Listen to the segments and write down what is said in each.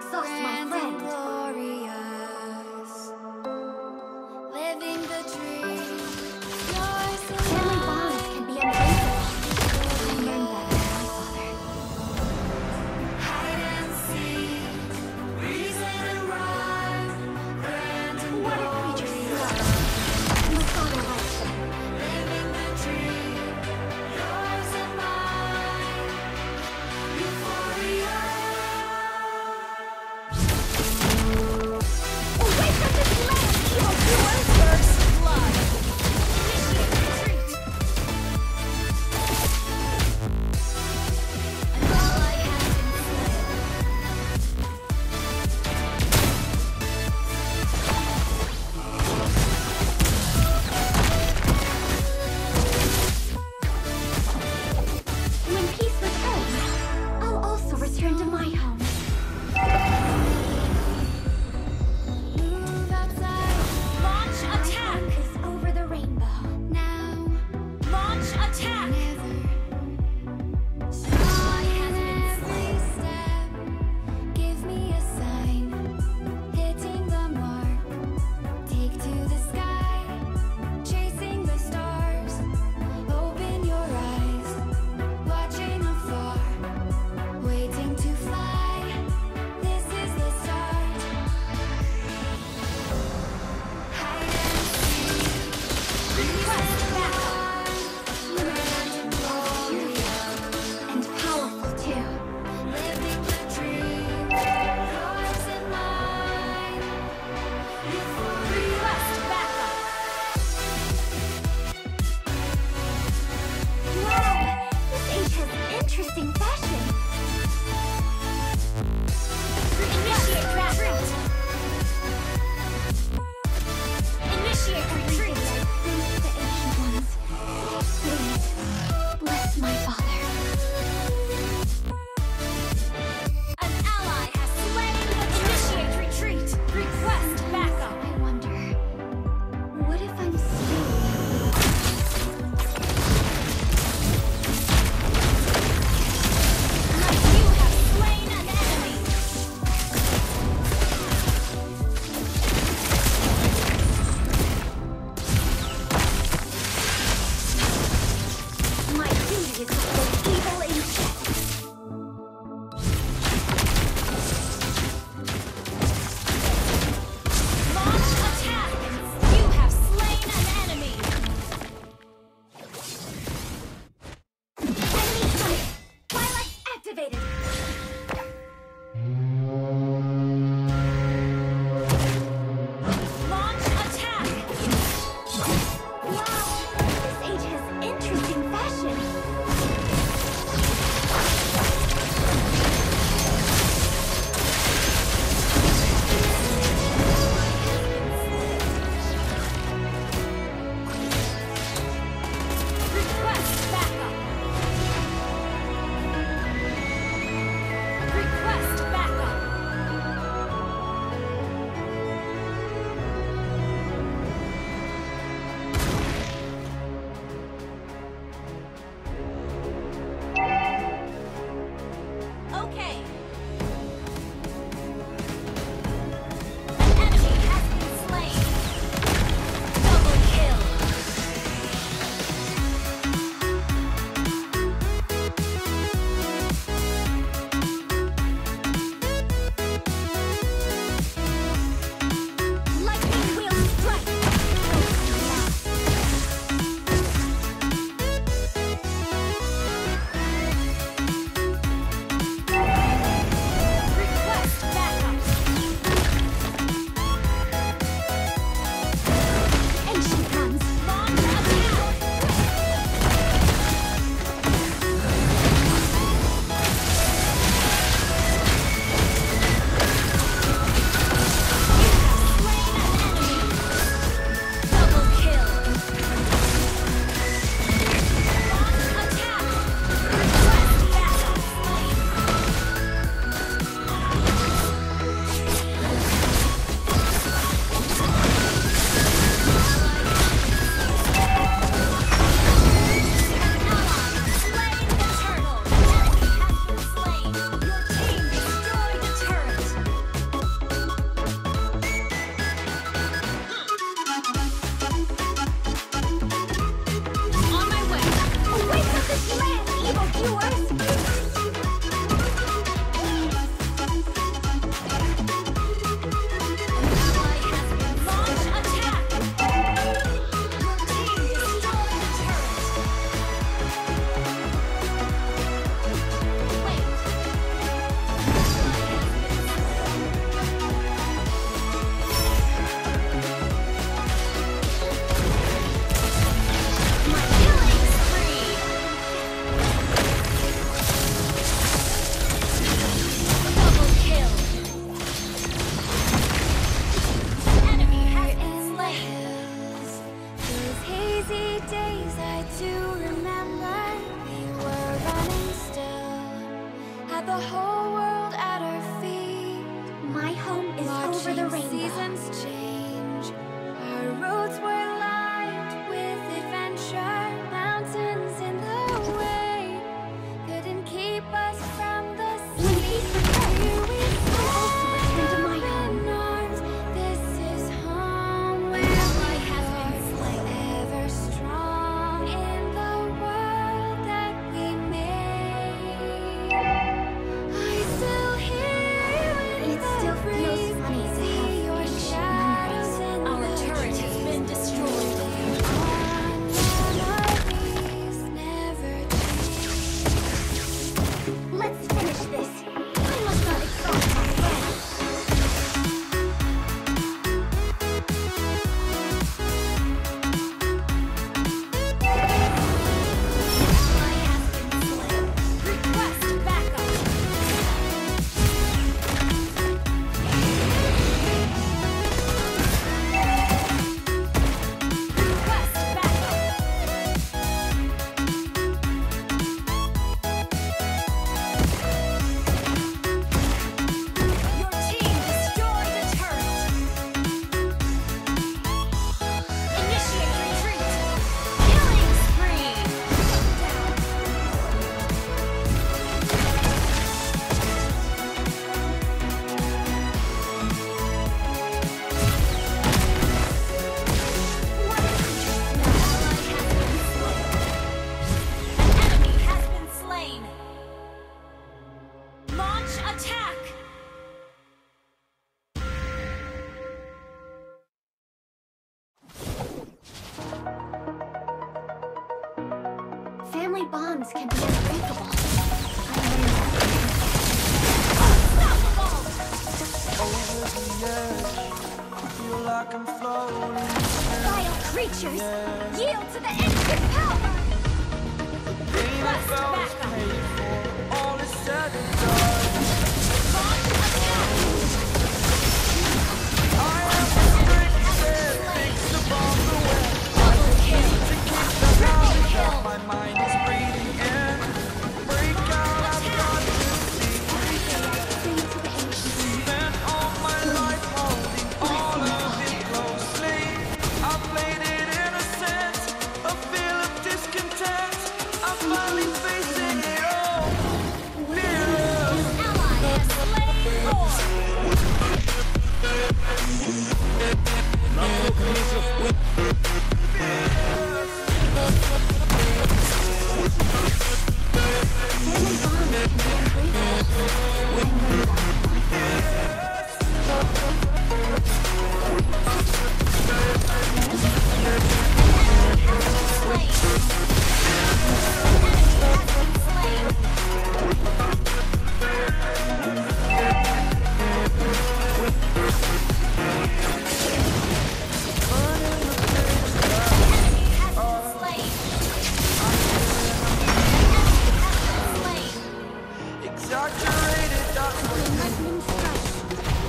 exhaust myself. Vile creatures! Yield to the enemy's power! Thrust back! up.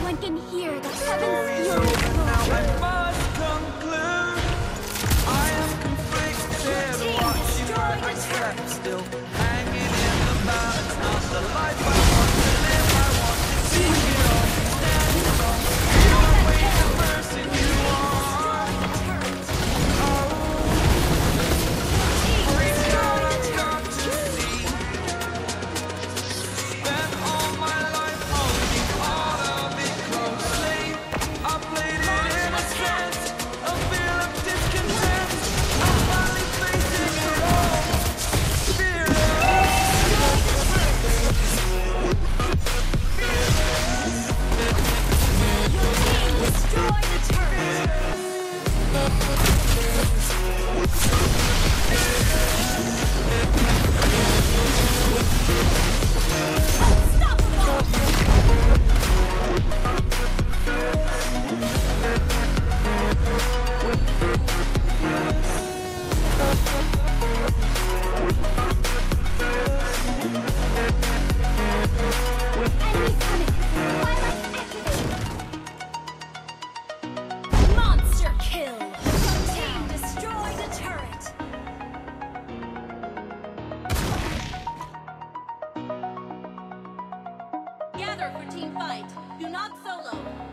One can hear the heaven's fury. Still. Hanging in the balance, not the life I want to live. I want to see you. for team fight. Do not solo.